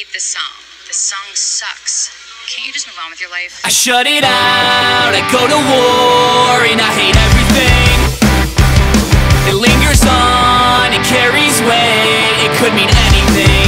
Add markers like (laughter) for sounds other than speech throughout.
hate this song. This song sucks. Can't you just move on with your life? I shut it out, I go to war, and I hate everything. It lingers on, it carries weight, it could mean anything.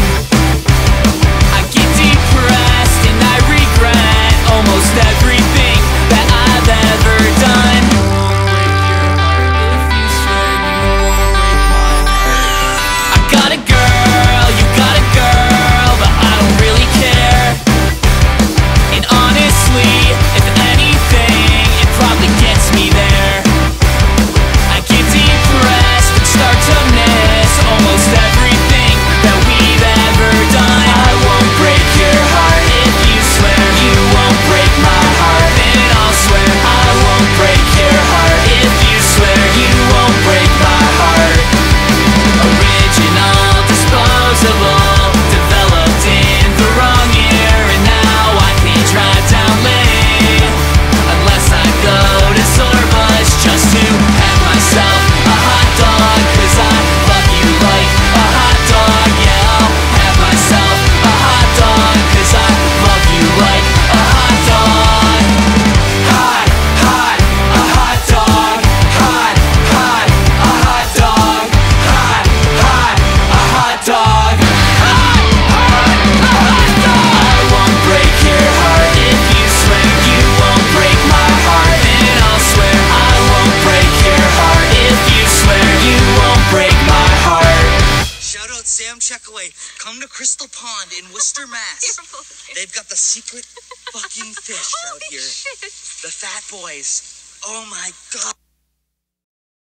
takeaway, come to Crystal Pond in Worcester, Mass. They've got the secret fucking fish (laughs) out here. Shit. The fat boys. Oh my god.